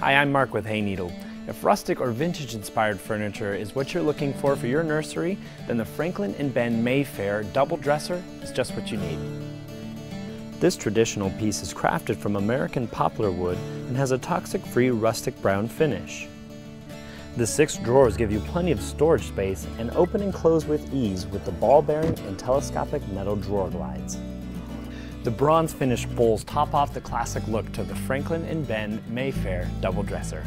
Hi, I'm Mark with Hayneedle. If rustic or vintage inspired furniture is what you're looking for for your nursery, then the Franklin and Ben Mayfair double dresser is just what you need. This traditional piece is crafted from American poplar wood and has a toxic-free rustic brown finish. The six drawers give you plenty of storage space and open and close with ease with the ball bearing and telescopic metal drawer glides. The bronze finish bowls top off the classic look to the Franklin and Ben Mayfair double dresser.